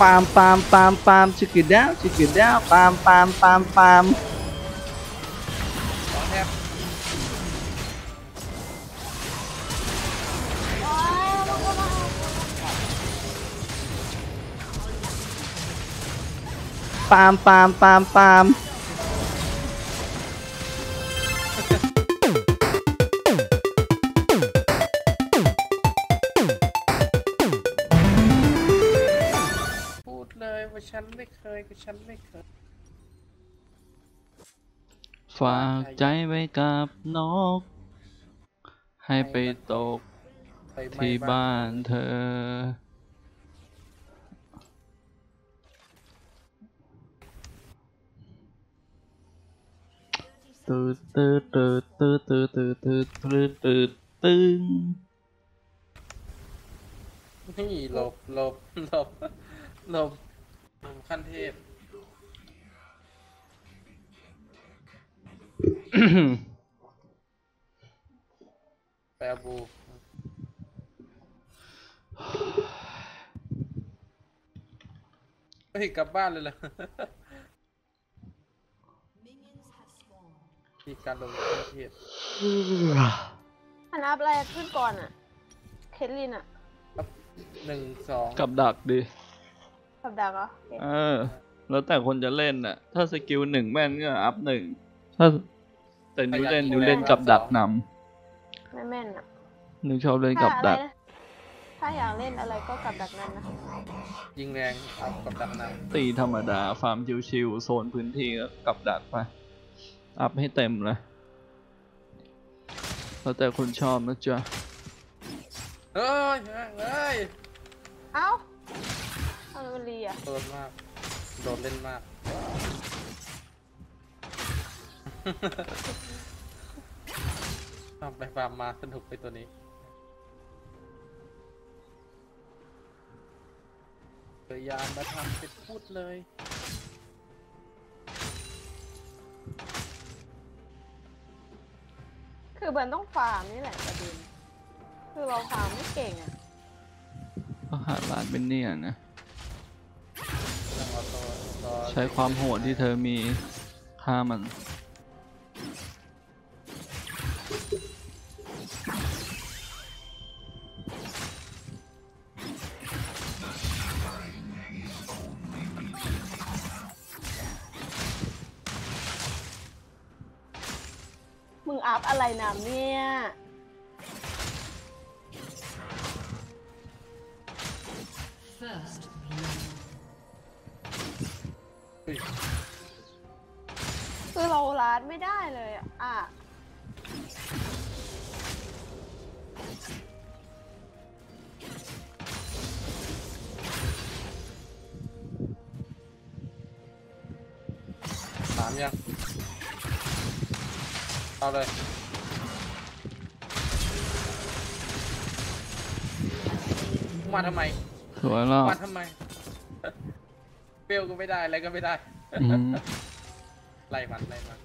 ปามปามปามปามชิคกี้ดาว ไม่เคยก็ฉันไม่เคย ฝากใจไว้กับนก ให้ไปตกไปไหม้ที่บ้านเธอ ตืดตืดตืดตืดตืดตืดตืดตืดตืดตึงนี่หลบหลบหลบหลบ หลบขั้นเทพ แปลบูเฮ้ยกลับบ้านเลยเหรอมีการลงขั้นเทพอันอัพอะไรขึ้นก่อนอะเทสลินอะครับหนึ่งสองกับดักดิ กับดักเหรอโอเคเออ แล้วแต่คนจะเล่นน่ะ ถ้าสกิลหนึ่งแม่นก็อัพหนึ่ง ถ้าแต่นิวเล่นนิวเล่นกับดักนไม่แม่นอะำนิวชอบเล่นถ้ากับอะไรดักนะถ้าอยากเล่นอะไรก็กับดักนั้นนะยิงแรงเอากับดักน้ำตีธรรมดา ฟาร์มชิวๆโซนพื้นที่ก็กับดักไป อัพให้เต็มเลยแล้วแต่คนชอบนะจ๊ะเฮ้ยเฮ้ยเอ้า ทำไมมันรีอะโดนมาก โดนเล่นมาก ฟาร์มไปฟาร์มมาสนุกไปตัวนี้พยายามมาทำเป็นพูดเลย คือมันต้องฟาร์มนี่แหละประเด็นคือเราฟาร์มไม่เก่งอะก็หาร้านเป็นเนี่ยนะ ใช้ความโหดที่เธอมีฆ่ามัน คือเราลาดไม่ได้เลยอะอะถามยังเอาเลย มาทำไม สวยแล้ว มาทำไม เปรี้ยวก็ไม่ได้อะไรก็ไม่ได้อืมไล่มันไล่มัน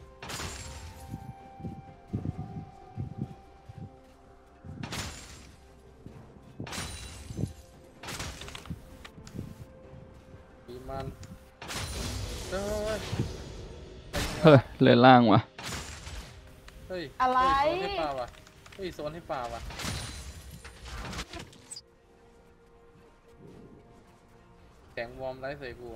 มีมันเฮ้ยเฮ้ยเล่นล่างวะเฮ้ยอะไรเฮ้ยโซนให้ปลาว่ะเฮ้ยโซนให้ปลาว่ะ แข็งวอร์มไร้ใส่กู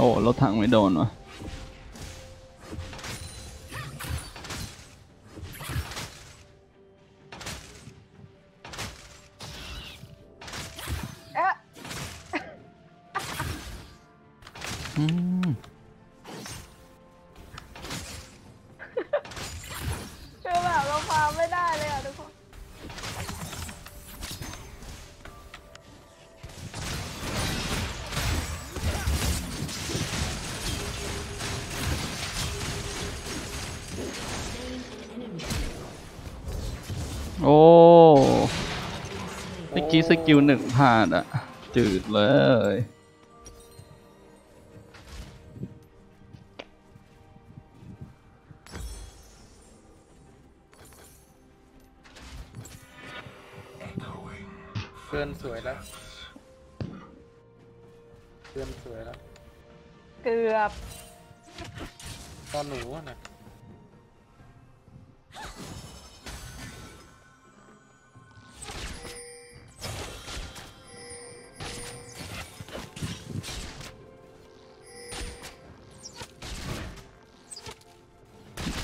อ้รถถังไม่โดนวะเอ๊ะอืม กี้สกิลหนึ่งพลาดอะจืดเลย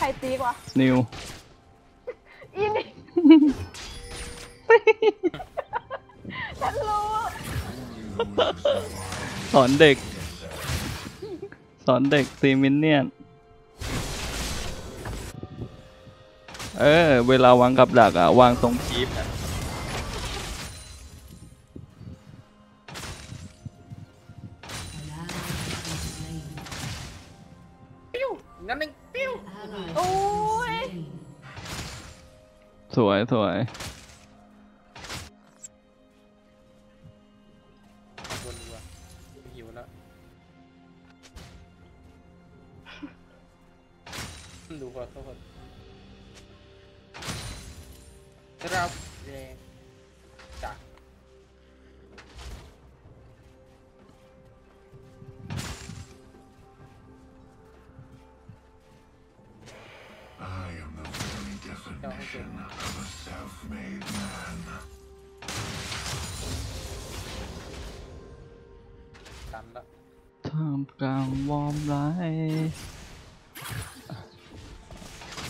รตีกว่านิวอีนี่ ฉันรู้ สอนเด็ก สอนเด็กตีมินเนี่ยน เออ เวลาวางกับดักอะวางตรงคีบอะ 对 กลางวอร์มไลท์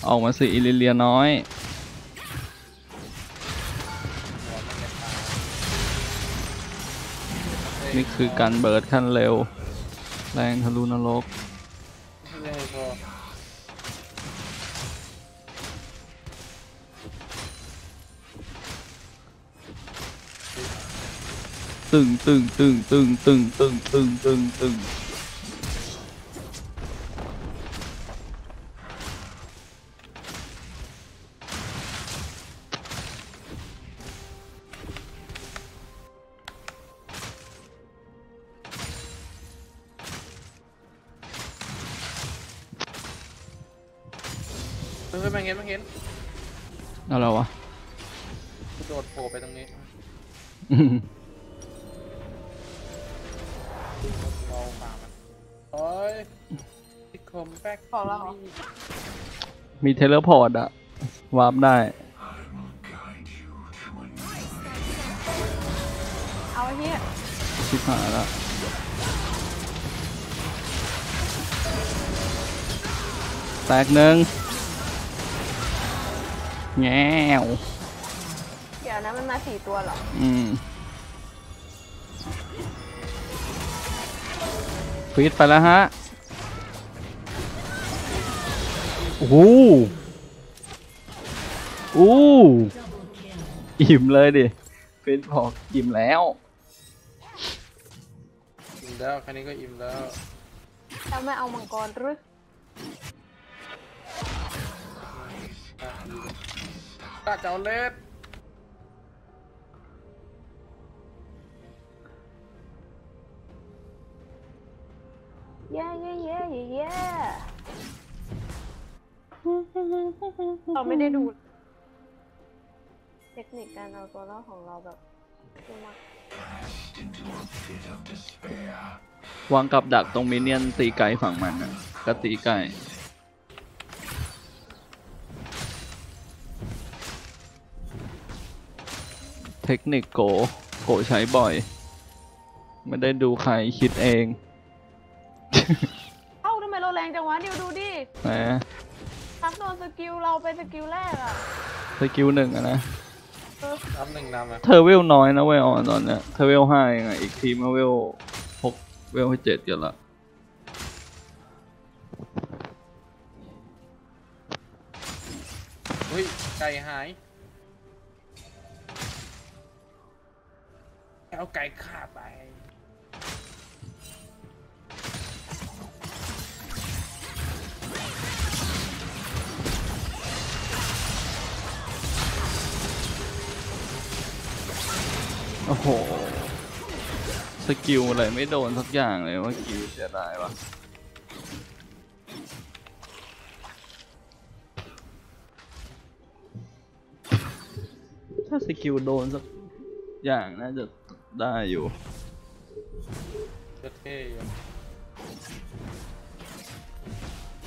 ออกมาสิอิลิเลียน้อย นี่คือการเบิร์ดขั้นเร็ว แรงทะลุนรกตึงตึงตึงตึงตึงตึงตึงตึงตึง เฮ้ยมาเห็นมาเห็นอะไรวะกูโดดโผล่ไปตรงนี้อืมมองฝ่ามันโอ้ยพิคมแป๊กของเราเหรอ มีเทเลพอร์ตอะวาร์ปได้ เอาไอ้เหี้ยชิบหายละแตกหนึ่ง แง่วเดี๋ยวนะมันมาสี่ตัวเหรอ อืมฟีดไปแล้วฮะ โอ้โหอู้อิ่มเลยดิฟีดบอกอิ่มแล้ว อิ่มแล้ว แค่นี้ก็อิ่มแล้ว แล้วไม่เอามังกรหรือ ตาเจ้าเล็ดเย้เย้เย้เย้เย้เราไม่ได้ดู เทคนิคการเอาตัวรอดของเราแบบเยอะมากวางกับดักตรง minion ตีไก่ฝั่งมันอะก็ตีไก่ เทคนิคโก โกใช้บ่อย ไม่ได้ดูใครคิดเอง เอ้าทำไมเราแรงจังวะเดี๋ยวดูดิแหมทักโดนสกิลเราเป็นสกิลแรกอะสกิลหนึ่งอะนะเออน้ำหนึ่งนำอะเธอเวลน้อยนะเวยออนตอนเนี้ยเธอเวลห้าเองอะอีกทีมาเวลหกเวลเจ็ดกันละเฮ้ยไก่หาย เอาไก่ฆ่าไป โอ้โห skill อะไรไม่โดนสักอย่างเลยว่า skill เสียดายว่ะถ้า skill โดนสักอย่างน่าจะ ได้อยู่จะเท่อยู่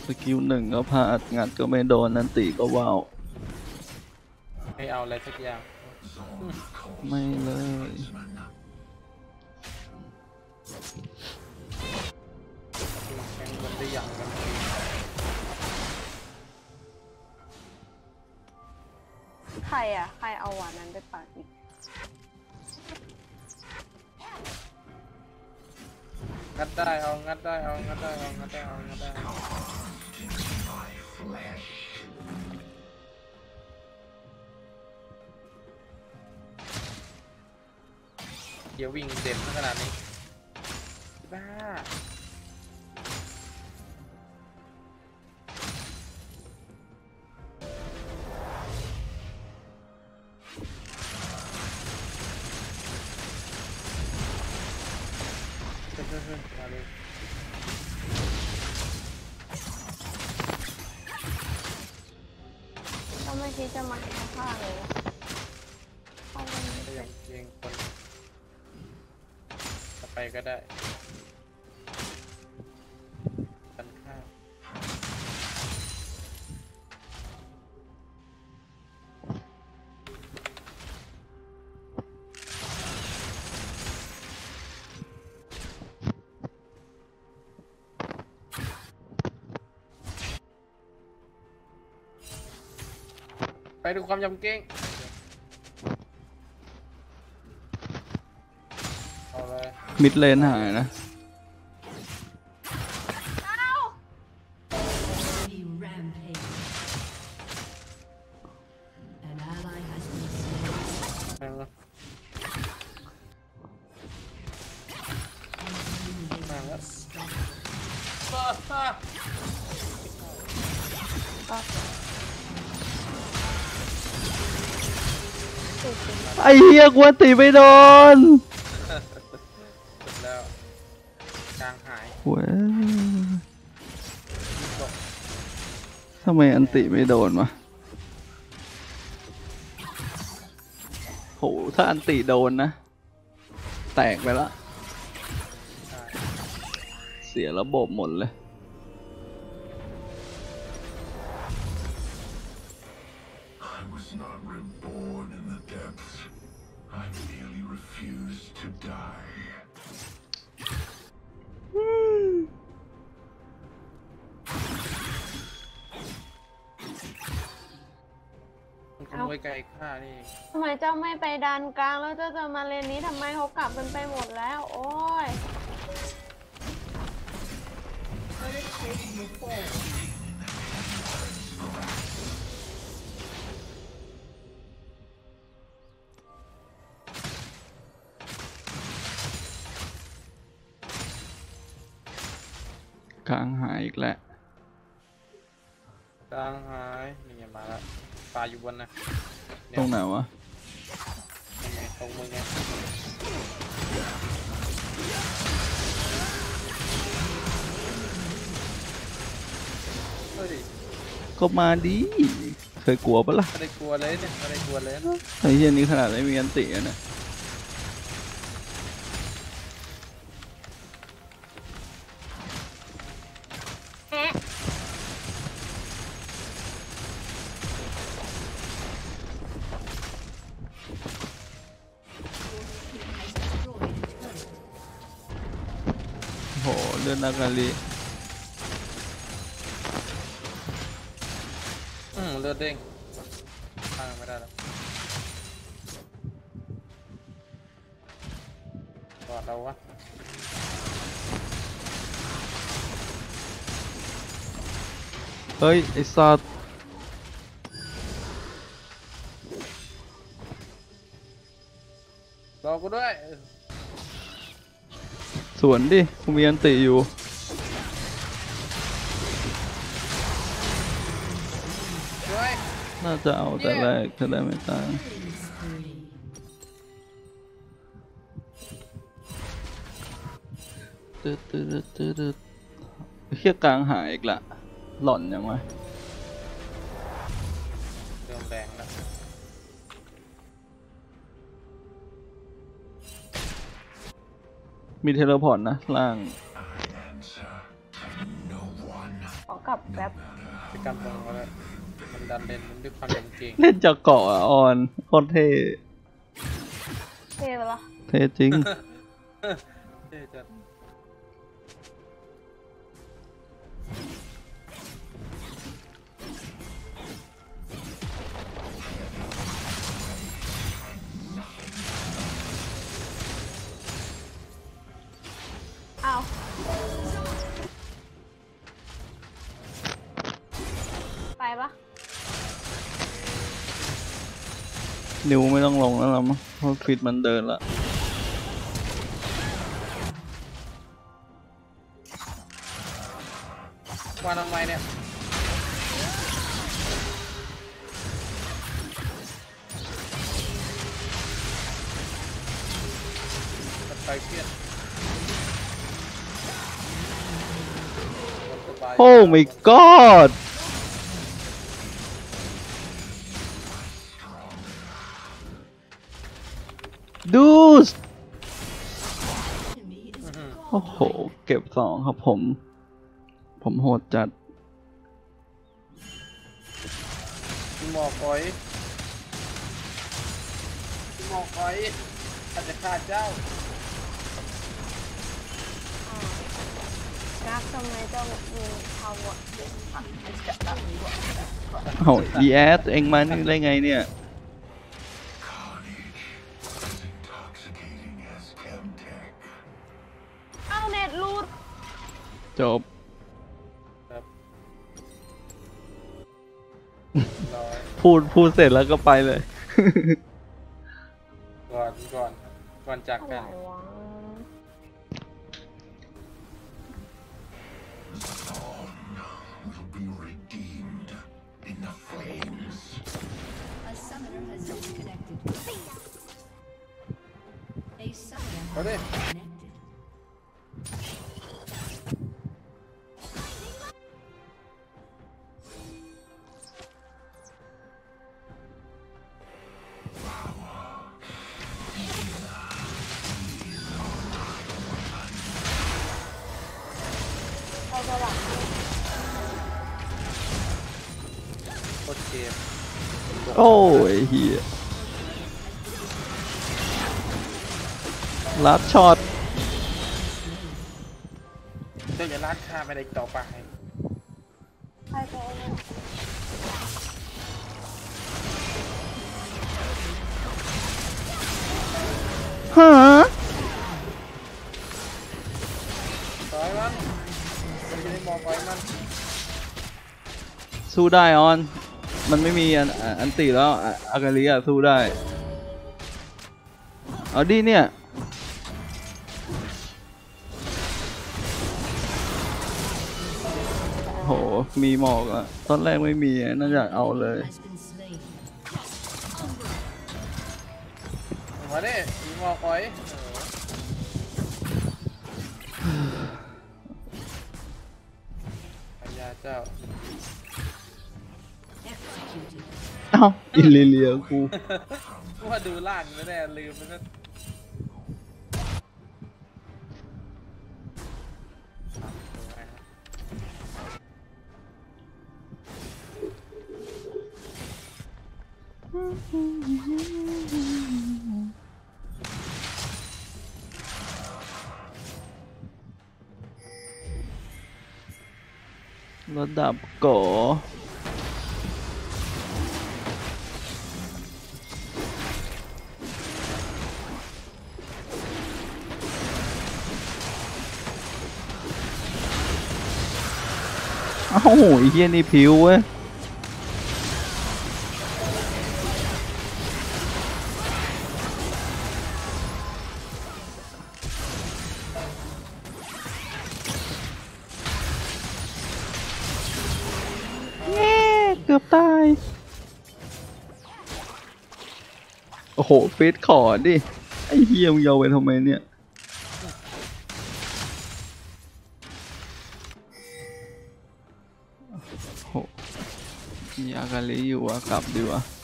skill หนึ่งก็พลาดงัดก็ไม่โดน ulti ก็ว้าวไม่เอาอะไรสักอย่าง ไม่เลย แข่งมันได้อย่างกันทีใครอะ ใครเอาหวานนั้นไปปาดอีก งัดได้เอางัดได้เอางัดได้เอางัดได้เอางัดได้เดี๋ยววิ่งเด่นขนาดนี้บ้า ก็ได้กันข้าวไปดูความยำเก้ง มิดเลนหายนะไอ้เหี้ยกวนตีไม่โดน หวทำไมอันติไม่โดนวะโห ถ้าอันติโดนนะ แตกไปละ เสียระบบหมดเลย มันขโมยไก่ข้านี่เองทำไมเจ้าไม่ไปดันกลางแล้วเจ้าจะมาเลนนี้ทำไมเขากลับกันไปหมดแล้ว โอ้ยกลางหายอีกแล้วกลางหายนี่ไงมาแล้ว ปลาอยู่บนนะเยตรงไหนวะนี่ไงตรงมึงไงเฮ้ยก็มาดีเคยกลัวปะล่ะไม่ได้กลัวเลยเนี่ยไม่ได้กลัวเลยนะไอ้เหี้ยนี้ขนาดไม่มีอันติอะนะ เลือดนากาลีอืมเลือดเด้งข้างไม่ได้แล้วกอดเราวะเฮ้ย ไอ้สัตว์รอกูด้วย สวนดิกูมีอันติอยู่ด้วยาจะเอาแต่แรกจะได้ไม่ตายตืดตืดตืดเขี้ยกลางหายอีกละ หล่อนยังไงเริ่มแรงแล้วมีเทเลพอร์ตนะ ล่างขอกลับแป๊บไปกับตรงก็ไดันเลนมันด้วยความเก่งเล่นจากเกาะอะออนโคตรเท่เท่ไปละเท่จริงเท่จัดอ้าวไปปะ นิวไม่ต้องลงแล้วละมั้งเพราะฟิตมันเดินละว่าทำไมเนี่ยมันไปเพี้ยนมันสบายโอ้ my god ส enemy is อื้อหือโอ้โห เก็บสองครับผม ผมโหดจัดมีหมอกอยมีหมอกอยอาจจะฆ่าเจ้ากักทำไมต้องมีพาวเวอร์เอ้า ES เองมานี่ได้ไงเนี่ย จบครับร้อยพูดพูดเสร็จแล้วก็ไปเลย ก่อนก่อนก่อนจากอะไรกันวะ will be redeemed in the flames. a summoner has disconnected. A summoner เอาดิ โอ้ยเฮียลัดช็อตเจ้าอย่าล้านค่าไม่ได้ต่อไปไปไปเลยฮะต่อยมันมันจะได้มองไปมันสู้ได้ออน มันไม่มีอันอะอันติแล้วอะอากาลิอะสู้ได้ เอาดิเนี่ย โห มีหมอกอะตอนแรกไม่มีอะน่าจะเอาเลย Has been slain. มาดิมีมองคอยพญาเจ้า Executed. เอ้าอิลิเลียกูว่าดูล่างไม่แน่ลืมไปนั่นๆระดับโก เอ้าไอ้เฮียนี่ผิวเว้ยเย้เกือบตาย โอ้โหฟิตขอดิ ไอ้เฮียมึงยาวไปทำไมเนี่ย มากาลิอยู่อะกลับดีวะ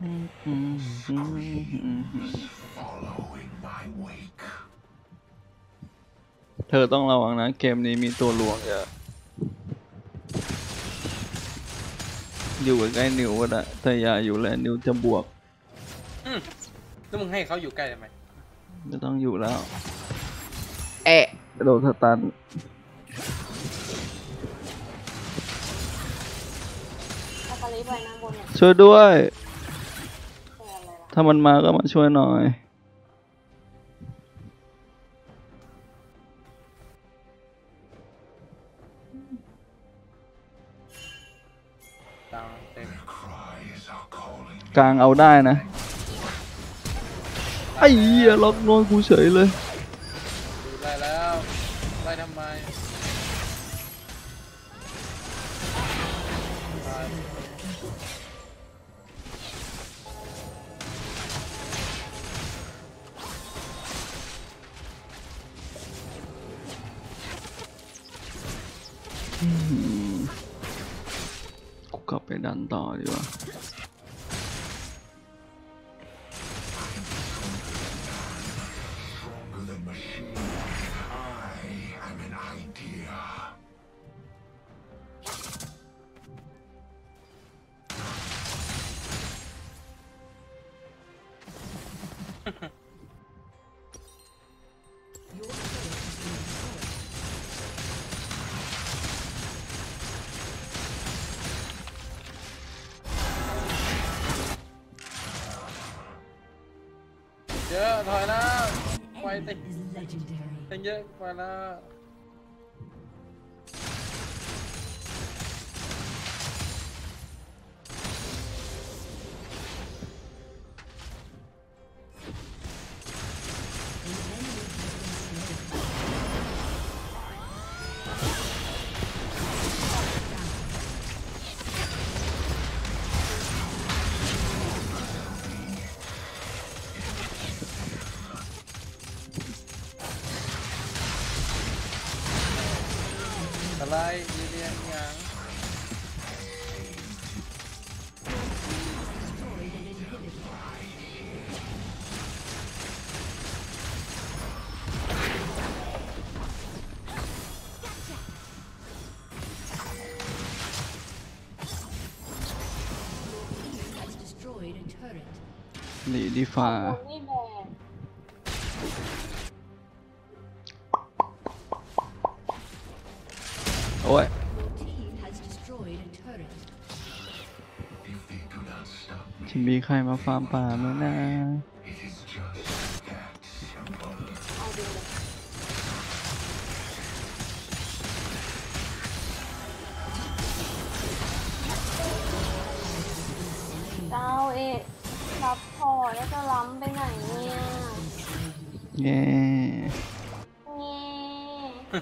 เลย Follow in my wake. เธอต้องระวังนะ เกมนี้มีตัวลวงเยอะอยู่ใกล้ๆนิวก็ได้แต่อย่าอยู่แลนิวจะบวกแล้วมึงให้เขาอยู่ใกล้ทำไมไม่ต้องอยู่แล้วแอะโดนสตันอากาลิไปนะบนเนี่ยช่วยด้วย ถ้ามันมาก็มาช่วยหน่อย กลางเอาได้นะ ไอ้เหี้ยล็อกนวลกูเฉยเลย ไล่แล้ว ไล่ทำไม กลับ Ay, thank, thank you. Para they do not stop me, จะมีใครมาฟาร์มป่าไหมนะ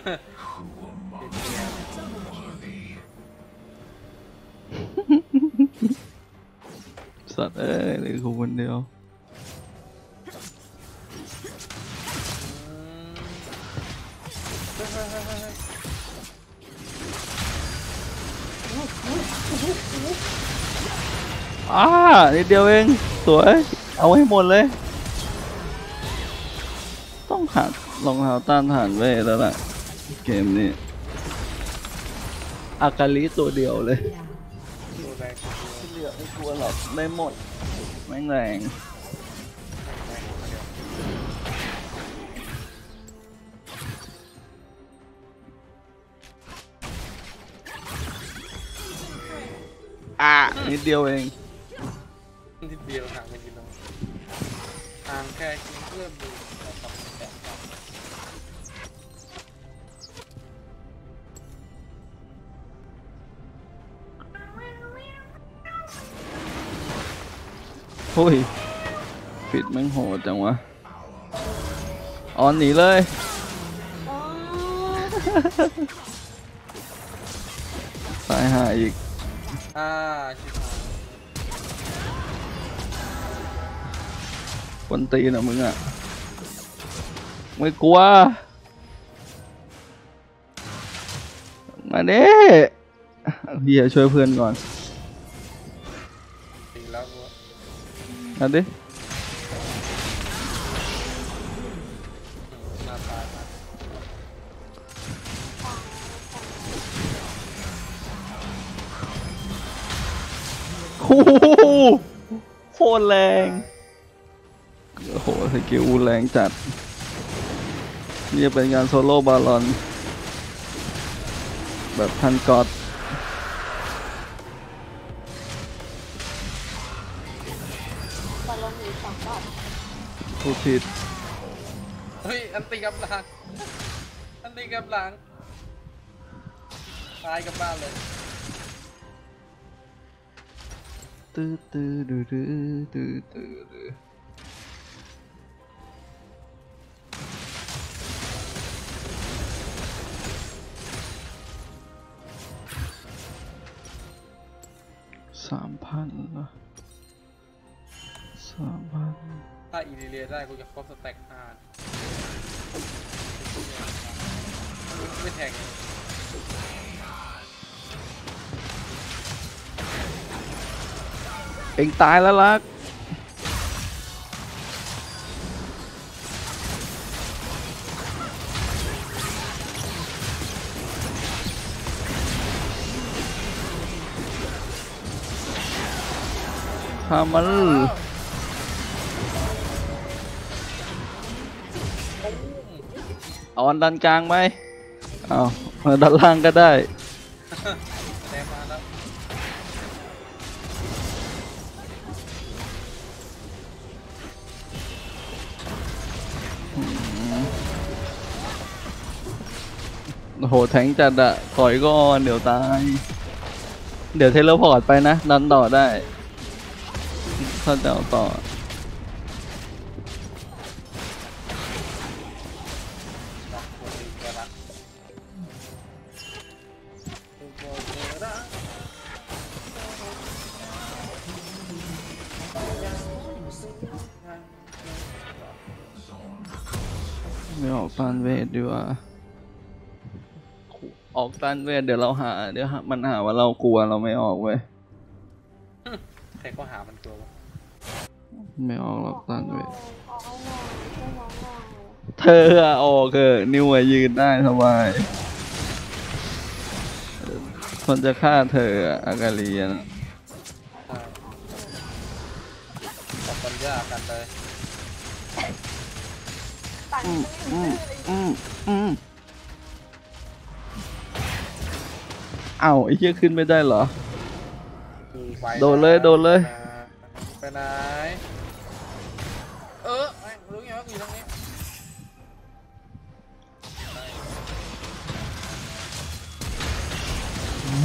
สัตว์เอ้ยเหลือกูคนเดียวอ้านิดเดียวเอง สวย เอาให้หมดเลย ต้องหัดรองเท้าต้านทานเวทแล้วล่ะ เกมนี้อากาลิตัวเดียวเลย Down. ดูแรงกว่าดูที่เหลือไม่กลัวหรอกได้หมดแม่งแรงแรงกว่าเดียวอ่านิดเดียวเองนิดเดียวห่างกันกิโลห่างแค่ โอ้ยปิดแม่งโหดจังวะออนหนีเลยอ๋อตายหาอีก อ่าชิบหายคนตีนะมึงอะ ไม่กลัว มาเด้เฮียช่วยเพื่อนก่อน มาดิอืมหน้าตายมาโอ้โหโคตรแรง โอ้โห skill แรงจัด นี่จะเป็นงาน solo Baron แบบทันกอด ผู้ผิด เฮ้ย อันตีกับหลัง อันตีกับหลัง ตายกับบ้านเลย ตื้อตื้อดื้อดื้อตื้อตื้อดื้อสามพันละสามพันถ้าอีเลียได้กูจะครบสแต็กห้าไม่แทงเลยเองตายแล้วลักทำมัน ออนดันกลางไหมเอาเอดันล่างก็ได้แทงมาแล้วโอ้โหแทงจัดอะถอยก่อนเดี๋ยวตาย เดี๋ยวเทเลพอร์ตไปนะ ดันต่อได้ ถ้าจะเอาต่อ ตันเวทเดี๋ยวเราหาเดี๋ยวหามันหาว่าเรากลัวเราไม่ออกเว้ยใครก็หามันตัววะไม่ออกหรอกตันเวทออกให้หน่อยช่วยน้องหน่อยเธออะออกเออะนิวอะยืนได้สบายคนจะฆ่าเธออะอากาลีอะนะใช่ตัดปัญญากันเลยตันอืมไม่อืมได้เลยอืมอืม เอ้าไอ้เหี้ยขึ้นไม่ได้เหรอกูไปโดนเลยโดนเลย ไปไหน เออไอ้รู้ไงว่ากูอยู่ตรงนี้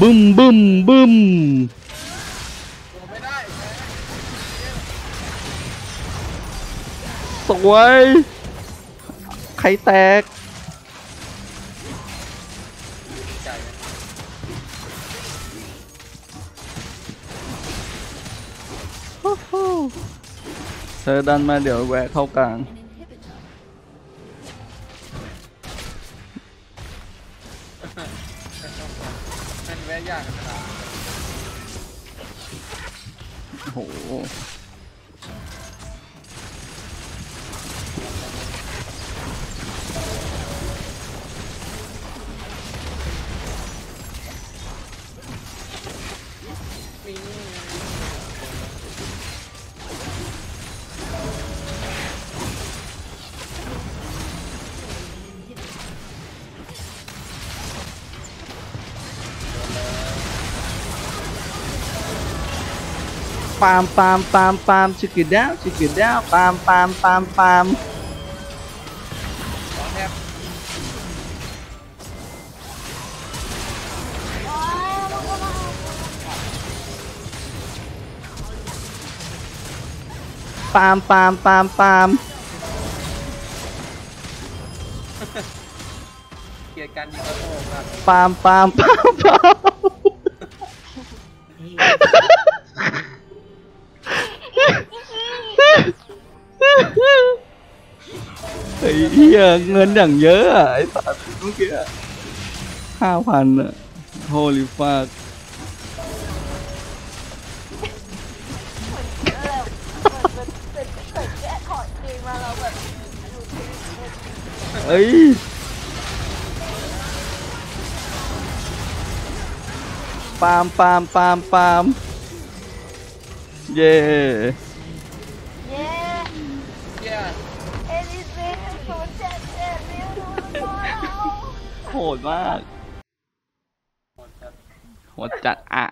บึ้มบึ้มบึ้มโดนไม่ได้แพ้สวย ใครแตก เธอดันมาเดี๋ยวแวะเข้ากลาง มาปาล์มปาล์มปาล์มปาล์มเกลียดการยิงกระโปงอะปาล์มปาล์มปาล์มปาล์ม เหี้ยเงินอย่างเยอะไอ้สัตว์เมื่อกี้ห้าพันอะโฮลิฟาดจริงมาเอ้ยปามปามปามปามเย่เย้ เหี้ย เอลิซีศูนย์เจ็ดเจ็ดนิ้วดูตัวเรา โหดมากหมดจัดโหดจัดอะ